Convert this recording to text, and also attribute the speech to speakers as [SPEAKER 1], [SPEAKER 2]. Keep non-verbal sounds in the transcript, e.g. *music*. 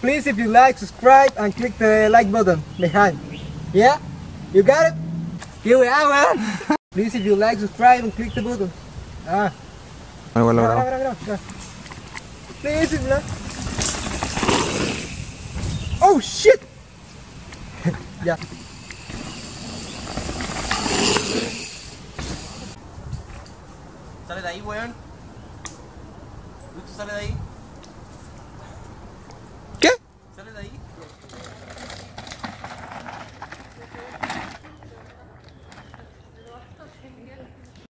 [SPEAKER 1] Please, if you like, subscribe and click the like button behind. Yeah? You got it? Here we are, man. *laughs* Please, if you like, subscribe and click the button. Ah.
[SPEAKER 2] Ay, wala,
[SPEAKER 1] Graba, Please, if you like. Oh, shit! *laughs* yeah.
[SPEAKER 3] Sale de ahí, weón. Lucho, sale de ahí.